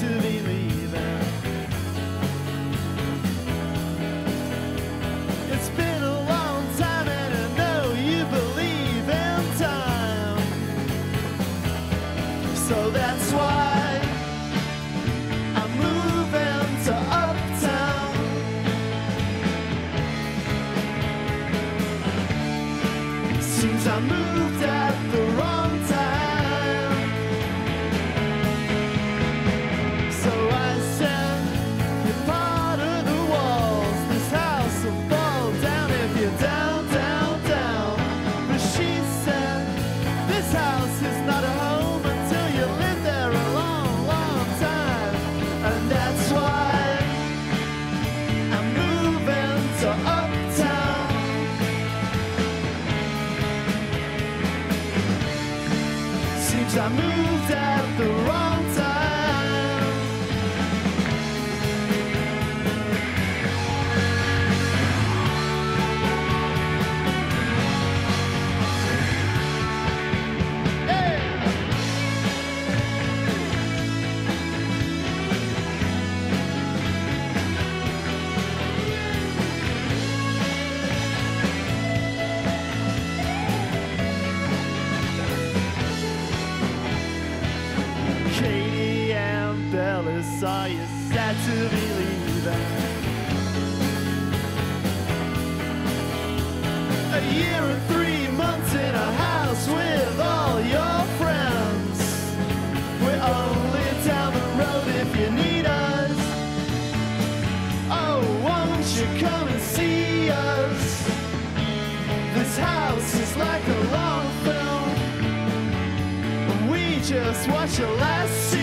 to. It's been a long time, and I know you believe in time. So that's why. I'm moving to uptown. Seems I moved at the wrong time I moved at the wrong Katy-Anne Bellis saw you sad to be leaving. A year and three months in just watch the last